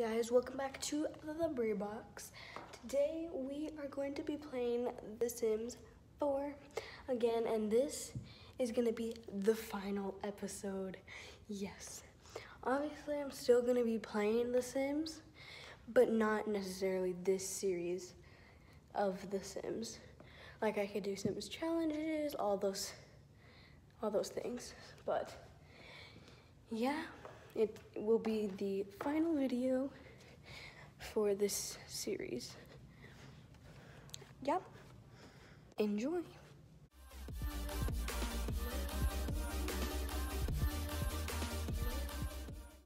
guys, welcome back to the Brie Box. Today we are going to be playing The Sims 4 again, and this is gonna be the final episode. Yes. Obviously, I'm still gonna be playing The Sims, but not necessarily this series of The Sims. Like I could do Sims challenges, all those, all those things, but yeah, it will be the final video for this series. Yep. Enjoy.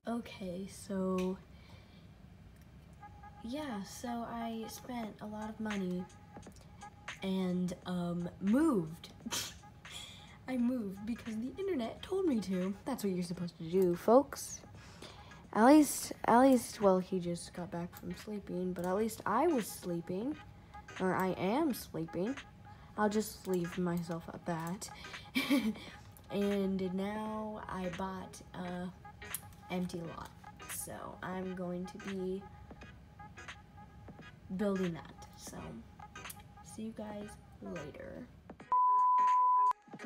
Okay, so yeah, so I spent a lot of money and um moved. I moved because the internet told me to. That's what you're supposed to do, folks. At least, at least, well, he just got back from sleeping, but at least I was sleeping, or I am sleeping. I'll just leave myself at that. and now I bought a empty lot, so I'm going to be building that. So, see you guys later.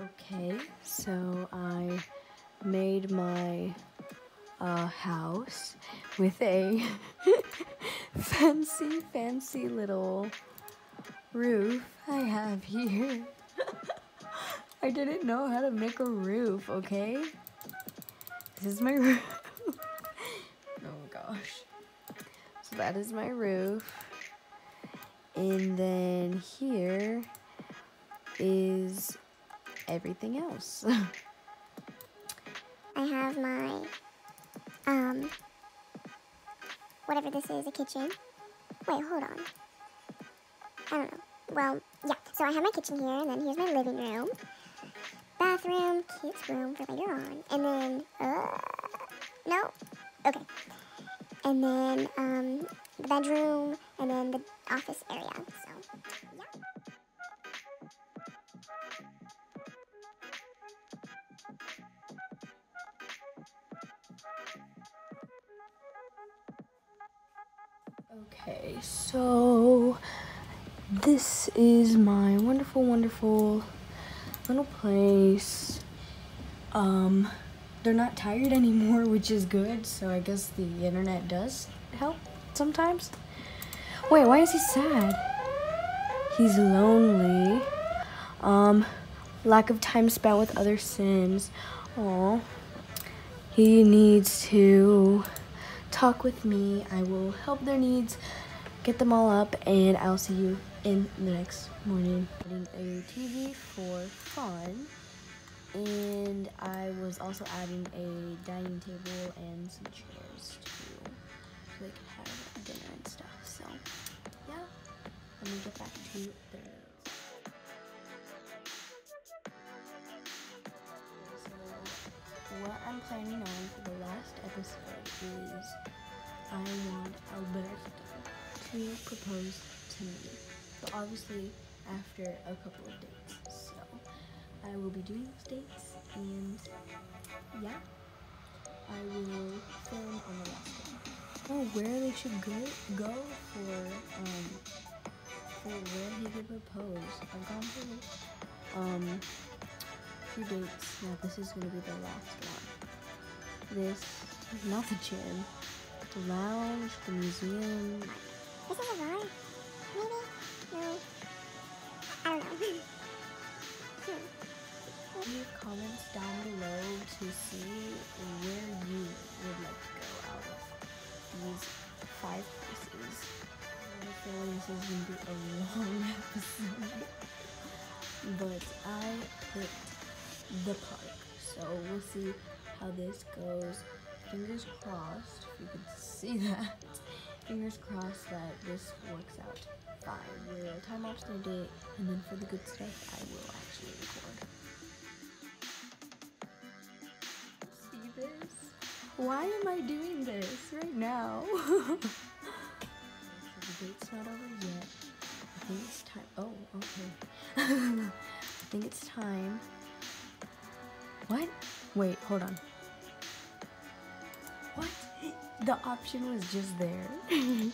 Okay, so I made my uh, house with a fancy, fancy little roof I have here. I didn't know how to make a roof, okay? This is my roof. oh gosh. So that is my roof. And then here is everything else. I have my, um, whatever this is, a kitchen. Wait, hold on. I don't know. Well, yeah, so I have my kitchen here, and then here's my living room. Bathroom, kids' room for later on. And then, uh, no? Okay. And then, um, the bedroom, and then the office area, so, Okay, so this is my wonderful, wonderful little place. Um, they're not tired anymore, which is good. So I guess the internet does help sometimes. Wait, why is he sad? He's lonely. Um, lack of time spent with other Sims. Aw. He needs to talk with me. I will help their needs, get them all up, and I'll see you in the next morning. Getting a TV for fun, and I was also adding a dining table and some chairs too, so they could have dinner and stuff. So, yeah, let me get back to needs. So, what I'm planning on for the last episode is I want Alberto to propose to me. But obviously after a couple of dates. So I will be doing those dates and yeah. I will film on the last one. Oh, where they should go go for um for where he could propose. I've gone through um few dates. Now this is gonna be the last one. This is not the gym. The lounge, the museum. Is a lie. Maybe? No. I don't know. Leave comments down below to see where you would like to go out of these five places. I a feeling this is going to be a long episode. but I picked the park. So we'll see how this goes. Fingers crossed, if you can see that. Fingers crossed that this works out fine. We'll time lapse the date, and then for the good stuff, I will actually record. See this? Why am I doing this right now? the date's not over yet. I think it's time. Oh, okay. I think it's time. What? Wait, hold on. What? the option was just there. the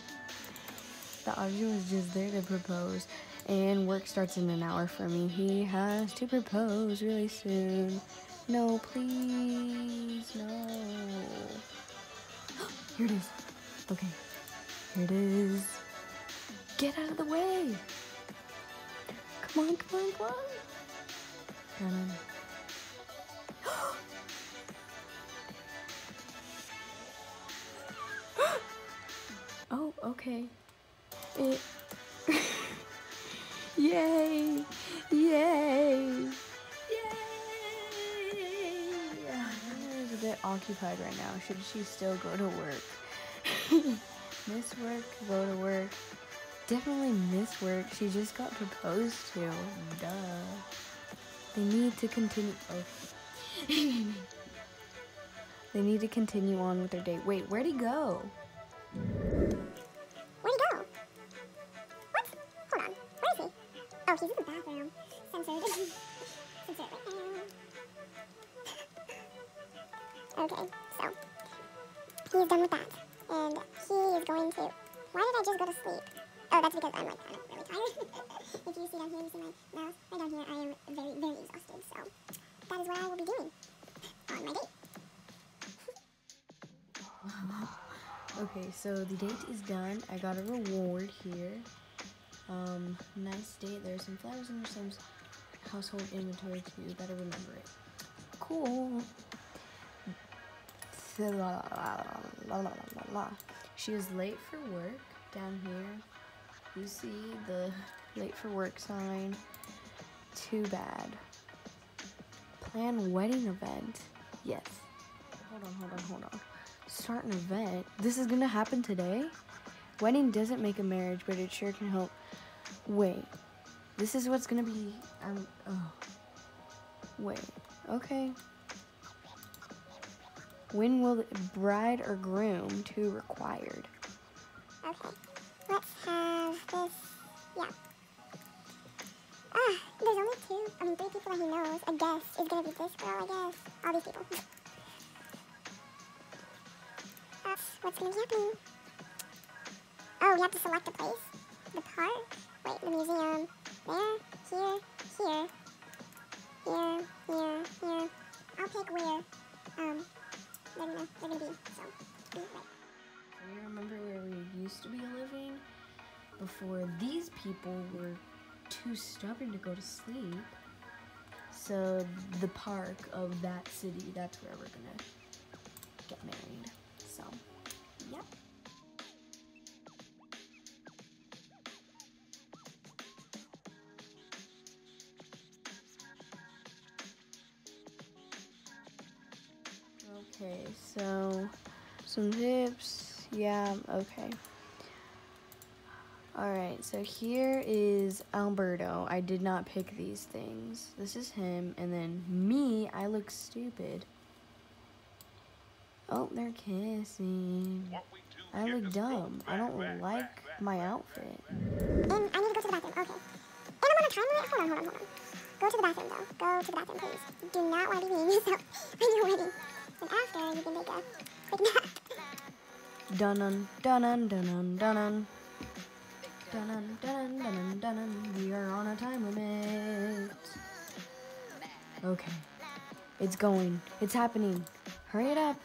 option was just there to propose. And work starts in an hour for me. He has to propose really soon. No, please, no. Here it is. Okay, here it is. Get out of the way. Come on, come on, come on. Okay. It. Eh. Yay! Yay! Yay! She's a bit occupied right now. Should she still go to work? miss work, go to work. Definitely miss work. She just got proposed to. Duh. They need to continue. Oh. they need to continue on with their date. Wait, where'd he go? Where'd he go? What? Hold on. Where is he? Oh, he's in the bathroom. Censored. Censored okay, so he's done with that. And he is going to. Why did I just go to sleep? Oh, that's because I'm like really tired. if you see down here, you see my mouth. Right down here, I am very, very exhausted. So that is what I will be doing on my date. Okay, so the date is done. I got a reward here. Um, nice date. There's some flowers in some household inventory too. You Better remember it. Cool. La, la, la. She is late for work down here. You see the late for work sign. Too bad. Plan wedding event. Yes. Hold on, hold on, hold on. Start an event. This is gonna happen today? Wedding doesn't make a marriage, but it sure can help. Wait. This is what's gonna be. Um, oh. Wait. Okay. When will the bride or groom to required? Okay, let's have this. Yeah. Ah, there's only two. I mean, three people that he knows. A guest is gonna be this girl, I guess. All these people. What's gonna be happening. Oh, we have to select a place. The park. Wait, the museum. There, here, here, here, here, here. I'll pick where. Um, they're gonna, they're gonna be. So, be right. You remember where we used to be living? Before these people were too stubborn to go to sleep. So the park of that city, that's where we're gonna get married. So, yep. Okay, so some tips. Yeah, okay. Alright, so here is Alberto. I did not pick these things. This is him, and then me, I look stupid. Oh, they're kissing. I look dumb. I don't like my outfit. And I need to go to the bathroom. Okay. And I'm on a time limit. Hold on, hold on, hold on. Go to the bathroom, though. Go to the bathroom, please. Do not want to be mean yourself when you're wedding. And after, you can take a quick nap. Dun dun dun dun dun dun dun. Dun dun dun dun dun. We are on a time limit. Okay. It's going. It's happening. Hurry it up.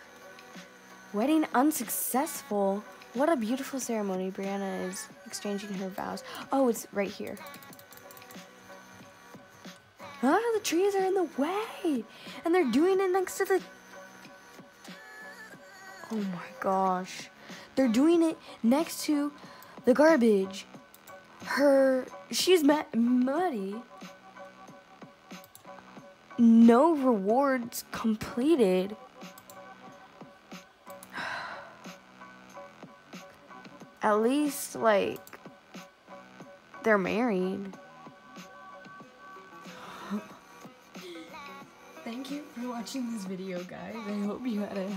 Wedding unsuccessful. What a beautiful ceremony. Brianna is exchanging her vows. Oh, it's right here. Ah, the trees are in the way. And they're doing it next to the. Oh my gosh. They're doing it next to the garbage. Her. She's muddy. No rewards completed. At least, like, they're married. Thank you for watching this video, guys. I hope you had a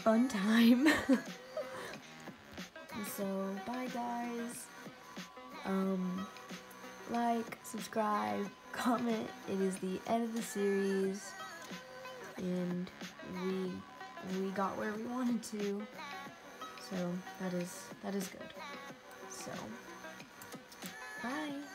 fun time. so, bye, guys. Um, like, subscribe, comment. It is the end of the series, and we we got where we wanted to. So that is that is good. So bye.